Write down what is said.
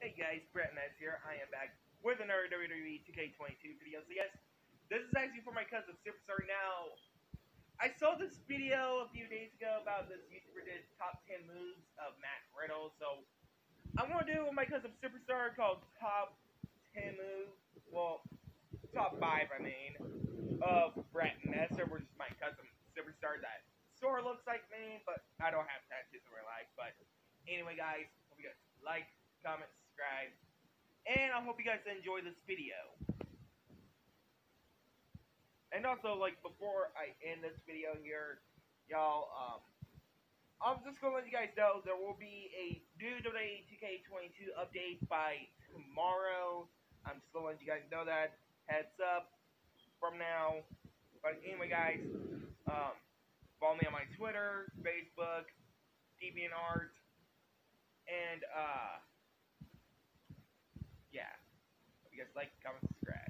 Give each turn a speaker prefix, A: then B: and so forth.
A: Hey guys, Brett Messer here. I am back with another WWE 2K22 video. So yes, this is actually for my custom Superstar. Now, I saw this video a few days ago about this YouTuber did top 10 moves of Matt Riddle. So I want to do with my custom Superstar called top 10 moves. Well, top 5 I mean, of Brett Messer, which is my custom Superstar that sort of looks like me, but I don't have tattoos in real life. But anyway guys, hope you guys like, comment, subscribe, and I hope you guys enjoy this video. And also, like, before I end this video here, y'all, um, I'm just gonna let you guys know there will be a new WWE 2K22 update by tomorrow. I'm just gonna let you guys know that. Heads up from now. But anyway, guys, um, follow me on my Twitter, Facebook, DeviantArt, and, uh, guys like, comment, subscribe.